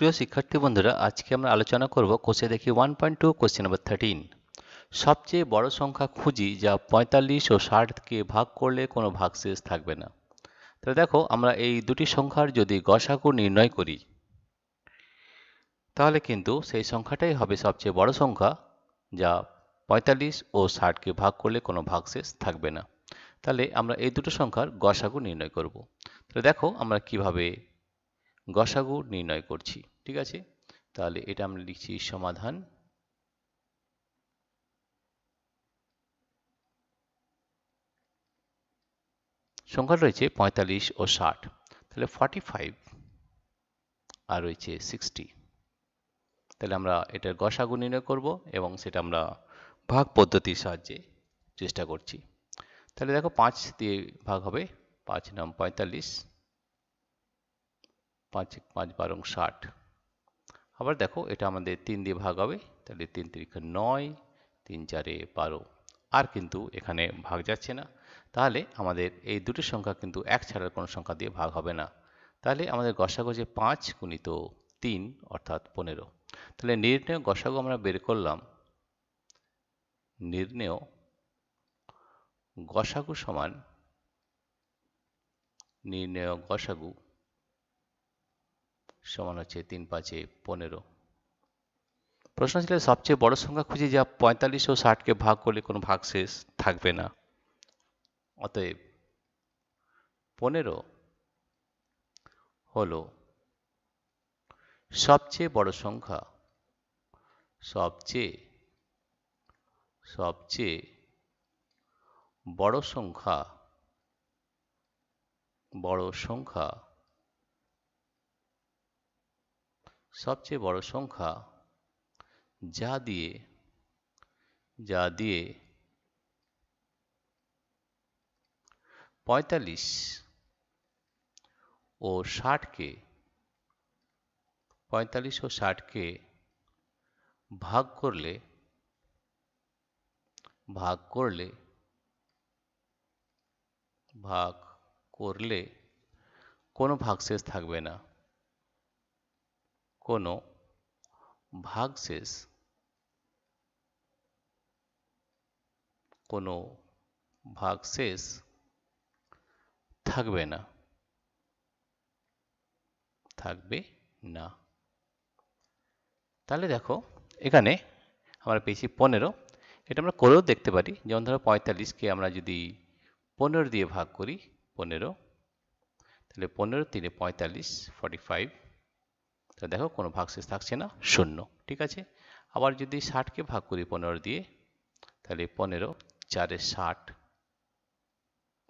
প্রিয় শিক্ষার্থী বন্ধুরা, আজকে আমরা আলোচনা করব কোষে দেখি one point two question number thirteen সবচেয়ে বড় সংখ্যা খুঁজি যা পঁয়তাল্লিশ ও ষাটকে ভাগ করলে কোনো ভাগশেষ থাকবে না। তাহলে দেখো, আমরা এই দুটি সংখ্যার যদি গসাগু নির্ণয় করি, তাহলে কিন্তু সেই সংখ্যাটাই হবে সবচেয়ে বড় সংখ্যা যা পঁয়তাল্লিশ ও ষাটকে ভাগ করলে কোনো ভাগশেষ থাকবে না। তাহলে আমরা এই দুটো সংখ্যার গসাগু নির্ণয় করব। তাহলে দেখো, আমরা কীভাবে গসাগু নির্ণয় করছি, ঠিক আছে? তাহলে এটা আমরা লিখছি সমাধান। সংখ্যা রয়েছে পঁয়তাল্লিশ ও ষাট, তাহলে ফর্টি ফাইভ আর রয়েছে সিক্সটি তাহলে আমরা এটার গসাগু নির্ণয় করব এবং সেটা আমরা ভাগ পদ্ধতির সাহায্যে চেষ্টা করছি। তাহলে দেখো পাঁচ দিয়ে ভাগ হবে, পাঁচ নাম পঁয়তাল্লিশ। পাঁচ পাঁচ বারং ষাট। আবার দেখো, এটা আমাদের তিন দিয়ে ভাগ হবে, তাহলে তিন তিরিখা নয়, তিন চারে বারো। আর কিন্তু এখানে ভাগ যাচ্ছে না। তাহলে আমাদের এই দুটি সংখ্যা কিন্তু এক ছাড়ার কোনো সংখ্যা দিয়ে ভাগ হবে না। তাহলে আমাদের গসাগো যে পাঁচ গুণিত তিন, অর্থাৎ পনেরো। তাহলে নির্ণয় গসাগু আমরা বের করলাম। নির্ণয় গসাগু সমান নির্ণয় গসাগু সমান হচ্ছে তিন পাঁচে পনেরো। প্রশ্ন ছিল, সবচেয়ে বড় সংখ্যা খুঁজে যা পঁয়তাল্লিশ ও ষাটকে ভাগ করলে কোনো ভাগ শেষ থাকবে না। অতএব পনেরো হলো সবচেয়ে বড় সংখ্যা, সবচেয়ে সবচেয়ে বড় সংখ্যা বড় সংখ্যা সবচেয়ে বড় সংখ্যা যা দিয়ে যা দিয়ে পঁয়তাল্লিশ ও ষাটকে, পঁয়তাল্লিশ ও ষাটকে ভাগ করলে ভাগ করলে ভাগ করলে কোনো ভাগশেষ থাকবে না। কোনো ভাগশেষ কোনো ভাগশেষ থাকবে না। থাকবে না। তাহলে দেখো, এখানে আমরা পেয়েছি পনেরো। এটা আমরা করেও দেখতে পারি। যেমন ধরো পঁয়তাল্লিশকে আমরা যদি পনেরো দিয়ে ভাগ করি, পনেরো। তাহলে পনেরো তিনে পঁয়তাল্লিশ ফর্টি ফাইভ তো দেখো কোনো ভাগশেষ থাকছে না, শূন্য, ঠিক আছে? আবার যদি ষাটকে ভাগ করি পনেরো দিয়ে, তাহলে পনেরো, চারে ষাট,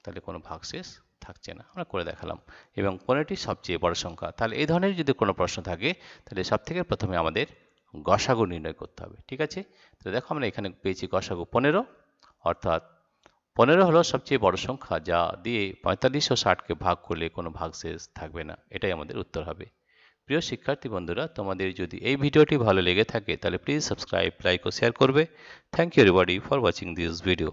তাহলে কোনো ভাগশেষ থাকছে না, আমরা করে দেখালাম। এবং পনেরোটি সবচেয়ে বড় সংখ্যা, তাহলে এই ধরনের যদি কোনো প্রশ্ন থাকে, তাহলে সব থেকে প্রথমে আমাদের গসাগু নির্ণয় করতে হবে, ঠিক আছে? তো দেখো আমরা এখানে পেয়েছি গসাগু পনেরো, অর্থাৎ পনেরো হলো সবচেয়ে বড় সংখ্যা, যা দিয়ে পঁয়তাল্লিশ ও ষাটকে ভাগ করলে কোনো ভাগশেষ থাকবে না, এটাই আমাদের উত্তর হবে। প্রিয় শিক্ষার্থী বন্ধুরা, তোমাদের যদি এই ভিডিওটি ভালো লেগে থাকে, তাহলে প্লিজ সাবস্ক্রাইব লাইক ও শেয়ার করবে। Thank you everybody for watching this video